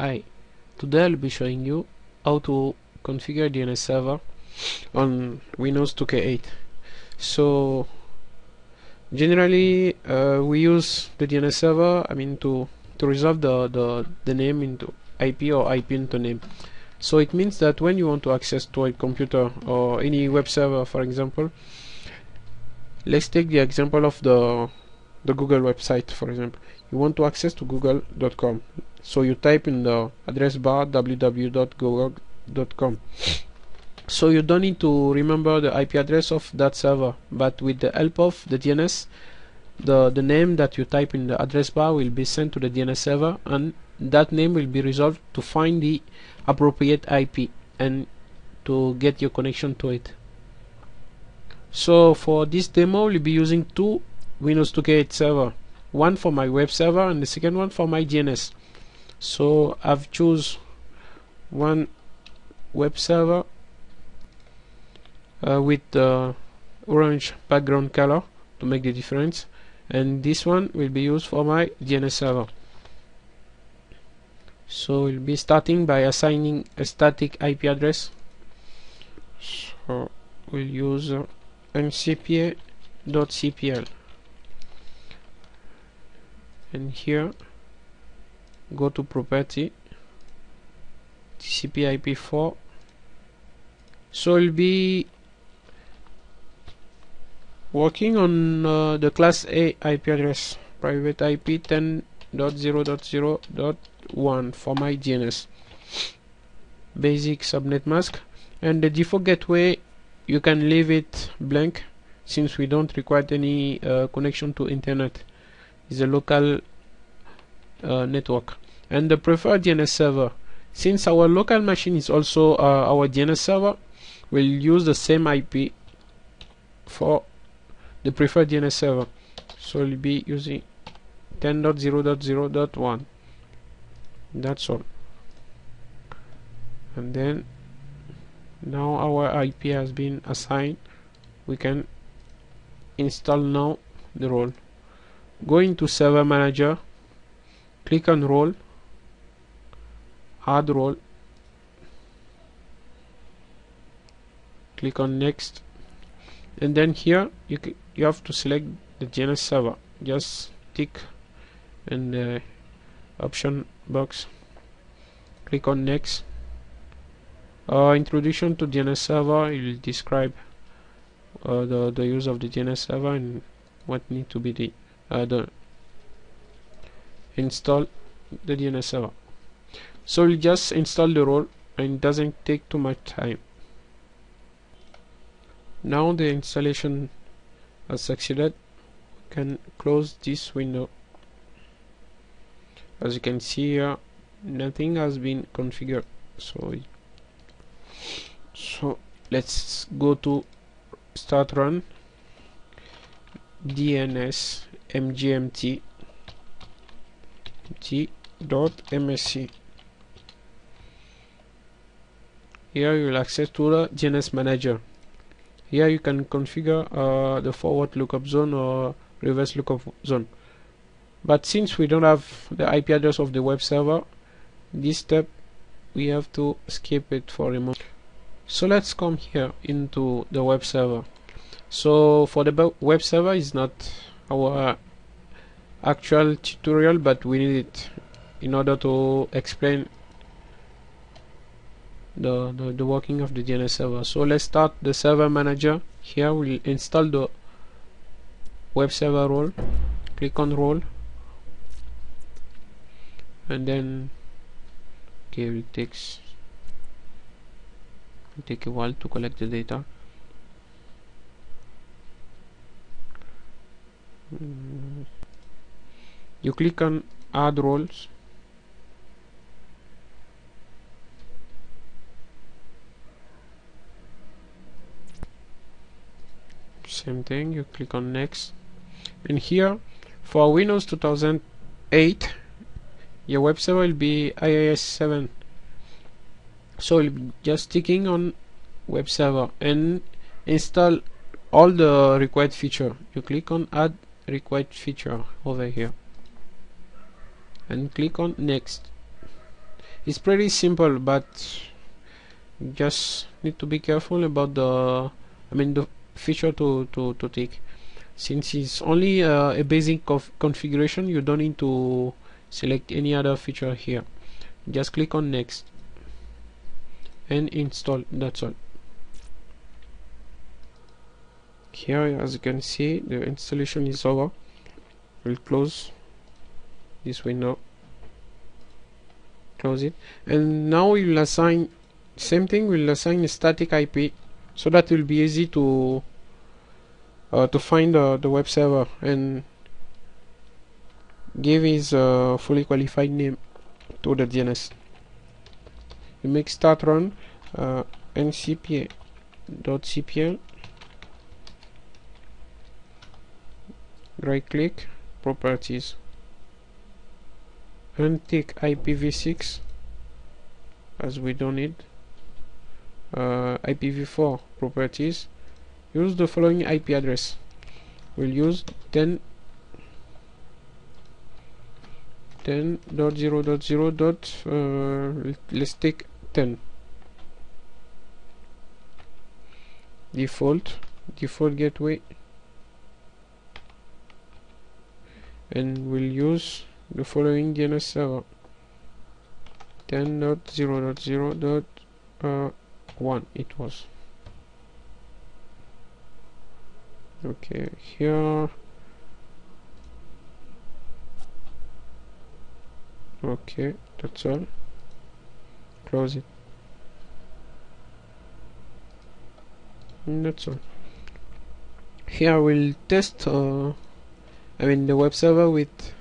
Hi, today I'll be showing you how to configure DNS server on Windows 2K8 so generally uh, we use the DNS server I mean to to resolve the, the the name into IP or IP into name. So it means that when you want to access to a computer or any web server for example let's take the example of the the Google website for example. You want to access to google.com so you type in the address bar www.google.com so you don't need to remember the IP address of that server but with the help of the DNS the the name that you type in the address bar will be sent to the DNS server and that name will be resolved to find the appropriate IP and to get your connection to it. So for this demo we'll be using two Windows 2K8 server one for my web server and the second one for my DNS so I've choose one web server uh, with the orange background color to make the difference. And this one will be used for my DNS server. So we'll be starting by assigning a static IP address. So we'll use uh, ncpa.cpl and here go to property TCP IP4 so we'll be working on uh, the class A IP address private IP 10.0.0.1 for my DNS basic subnet mask and the default gateway you can leave it blank since we don't require any uh, connection to internet. Is a local uh, network and the preferred DNS server. Since our local machine is also uh, our DNS server we'll use the same IP for the preferred DNS server. So we'll be using 10.0.0.1 that's all. And then now our IP has been assigned. We can install now the role. Go into server manager. Click on role add role. Click on next. And then here you you have to select the DNS server. Just tick in the option box. Click on next. Uh, introduction to DNS server it will describe uh, the, the use of the DNS server and what need to be the, uh, the install the DNS server so we'll just install the role and it doesn't take too much time. Now the installation has succeeded. We can close this window. As you can see here nothing has been configured. So so let's go to start run. Dns mgmt t.msc here you will access to the DNS manager. Here you can configure uh, the forward lookup zone or reverse lookup zone. But since we don't have the IP address of the web server this step we have to skip it for a moment. So let's come here into the web server. So for the web server is not our actual tutorial but we need it in order to explain the, the, the working of the DNS server. So let's start the server manager. Here we'll install the web server role. Click on role. And then okay it takes it take a while to collect the data. Mm. you click on add roles same thing you click on next. And here for Windows 2008 your web server will be IIS 7 so we'll be just clicking on web server and install all the required feature. You click on add required feature over here and click on next. It's pretty simple but just need to be careful about the I mean the feature to, to, to take. Since it's only uh, a basic configuration you don't need to select any other feature here. Just click on next and install that's all. Here as you can see the installation is over. We'll close this window. Close it. And now we'll assign same thing we'll assign a static IP so that will be easy to uh, to find uh, the web server and give his uh, fully qualified name to the DNS you make start run uh, ncpa.cpl right click properties and take IPv6 as we don't need uh, IPv4 properties use the following IP address. We'll use 10 10.0.0 dot uh, let's take 10 default default gateway. And we'll use the following DNS server. 10.0.0.1 uh, it was okay here. Okay that's all. Close it. And that's all. Here we'll test uh, I mean the web server with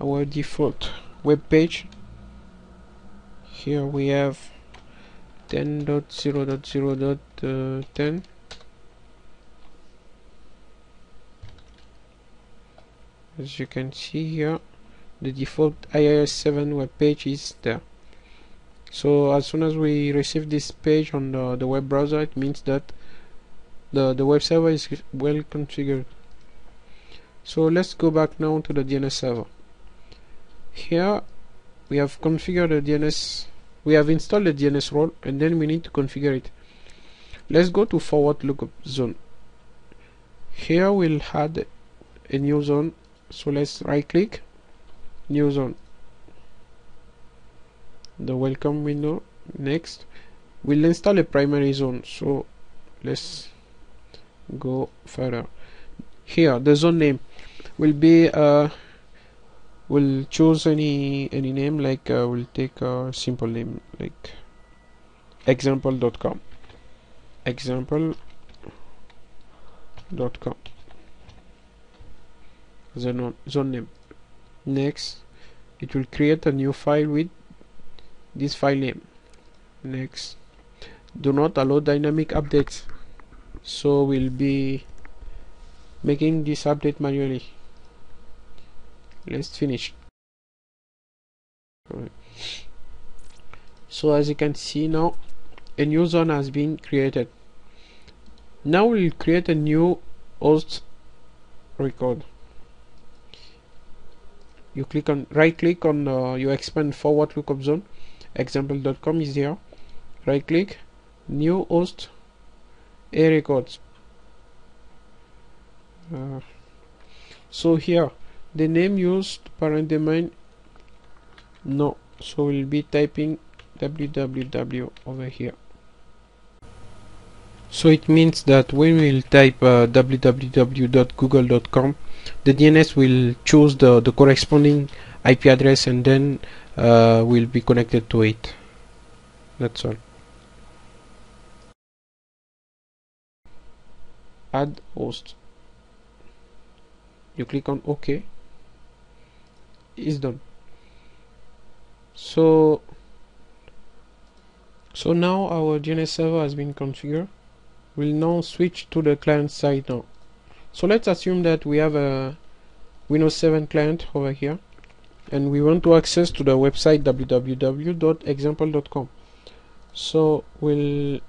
our default web page. Here we have 10.0.0.10 as you can see here the default IIS7 web page is there. So as soon as we receive this page on the, the web browser it means that the, the web server is well configured. So let's go back now to the DNS server. Here we have configured the DNS we have installed the DNS role and then we need to configure it. Let's go to forward lookup zone. Here we'll add a new zone so let's right click new zone. The welcome window next. We'll install a primary zone so let's go further. Here the zone name will be uh, we'll choose any any name like uh, we'll take a simple name like example.com example.com zone, zone name. Next it will create a new file with this file name. Next do not allow dynamic updates. So we'll be making this update manually. Let's finish. So as you can see now a new zone has been created. Now we'll create a new host record you click on right click on uh, you expand forward lookup zone. Example.com is here. Right click new host. A records. Uh, so here the name used parent domain. No. So we'll be typing www over here so it means that when we'll type uh, www.google.com the DNS will choose the, the corresponding IP address and then uh, will be connected to it. That's all. Add host. You click on ok. Is done. So so now our DNS server has been configured we'll now switch to the client side now. So let's assume that we have a Windows 7 client over here and we want to access to the website www.example.com so we'll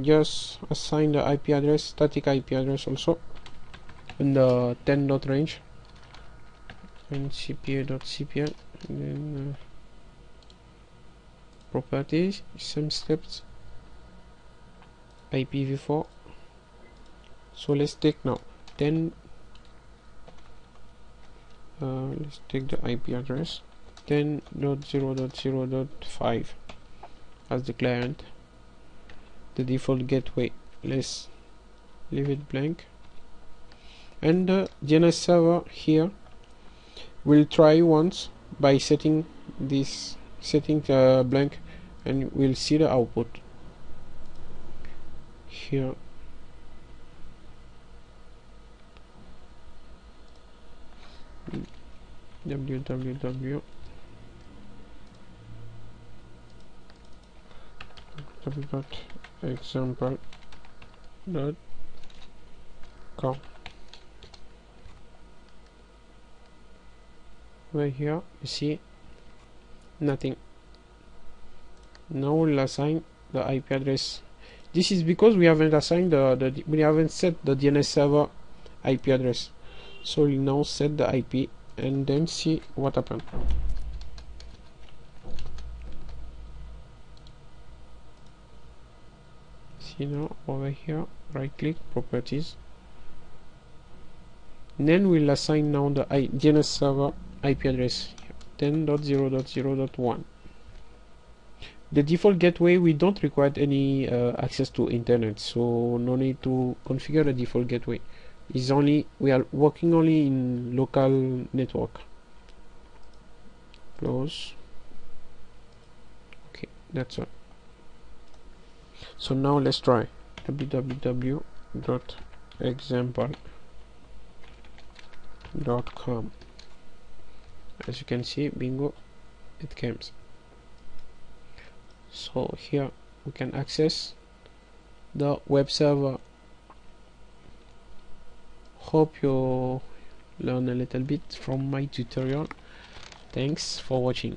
just assign the IP address static IP address also in the 10 dot range ncpa.cpl and then uh, properties same steps IPv4 so let's take now 10 uh, let's take the IP address 10.0.0.5 as the client. The default gateway let's leave it blank. And the DNS server here will try once by setting this setting uh, blank and we'll see the output here. Www dot example dot com. Right here you see nothing. Now we'll assign the IP address this is because we haven't assigned the, the we haven't set the DNS server IP address. So we'll now set the IP and then see what happened. See now over here right click properties. Then we'll assign now the I DNS server IP address. 10.0.0.1 the default gateway we don't require any uh, access to internet so no need to configure the default gateway. Is only we are working only in local network. Close. Okay that's all. So now let's try. www.example.com as you can see bingo it comes so here we can access the web server. Hope you learn a little bit from my tutorial. Thanks for watching